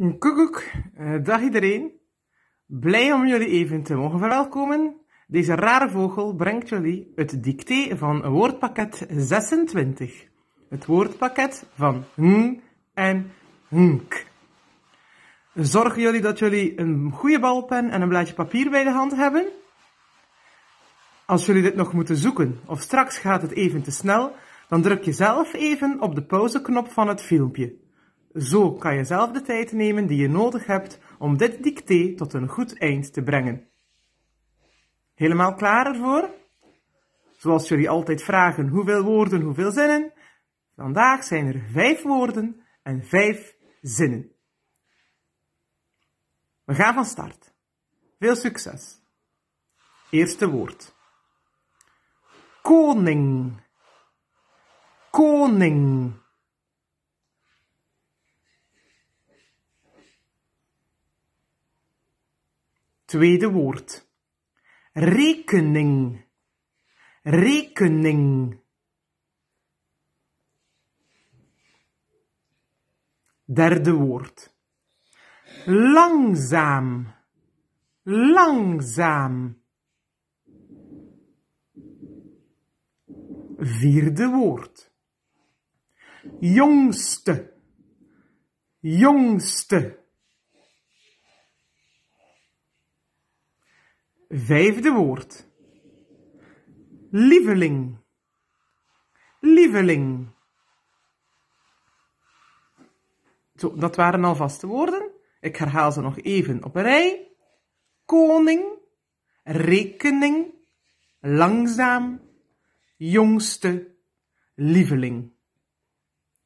Koekoek, eh, dag iedereen. Blij om jullie even te mogen verwelkomen. Deze rare vogel brengt jullie het dicté van woordpakket 26. Het woordpakket van ng en nk. Zorgen jullie dat jullie een goede balpen en een blaadje papier bij de hand hebben? Als jullie dit nog moeten zoeken of straks gaat het even te snel, dan druk je zelf even op de pauzeknop van het filmpje. Zo kan je zelf de tijd nemen die je nodig hebt om dit dicté tot een goed eind te brengen. Helemaal klaar ervoor? Zoals jullie altijd vragen hoeveel woorden, hoeveel zinnen? Vandaag zijn er vijf woorden en vijf zinnen. We gaan van start. Veel succes. Eerste woord. Koning. Koning. Tweede woord. Rekening. Rekening. Derde woord. Langzaam. Langzaam. Vierde woord. Jongste. Jongste. Vijfde woord. Lieveling. Lieveling. Zo, dat waren al vaste woorden. Ik herhaal ze nog even op een rij. Koning, rekening, langzaam, jongste, lieveling.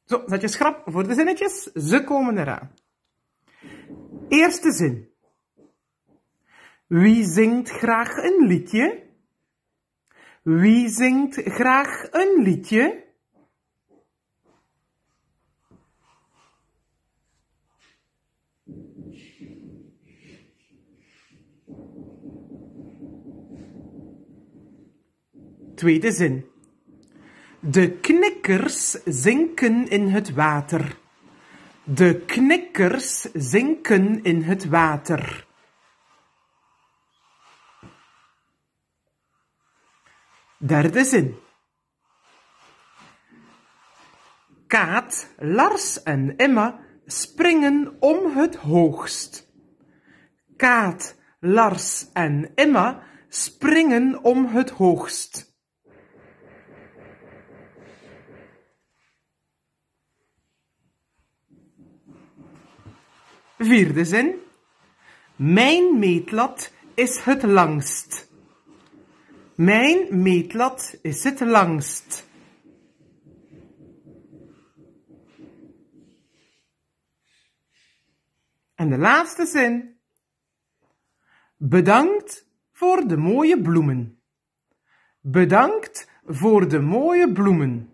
Zo, zet je schrap voor de zinnetjes. Ze komen eraan. Eerste zin. Wie zingt graag een liedje? Wie zingt graag een liedje? Tweede zin. De knikkers zinken in het water. De knikkers zinken in het water. Derde zin. Kaat, Lars en Emma springen om het hoogst. Kaat, Lars en Emma springen om het hoogst. Vierde zin. Mijn meetlat is het langst. Mijn meetlat is het langst. En de laatste zin. Bedankt voor de mooie bloemen. Bedankt voor de mooie bloemen.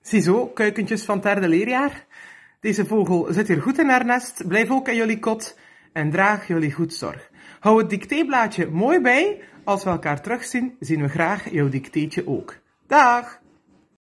Ziezo, kuikentjes van het derde leerjaar. Deze vogel zit hier goed in haar nest. Blijf ook in jullie kot en draag jullie goed zorg. Hou het dictéeblaadje mooi bij. Als we elkaar terugzien, zien we graag jouw dictéetje ook. Dag!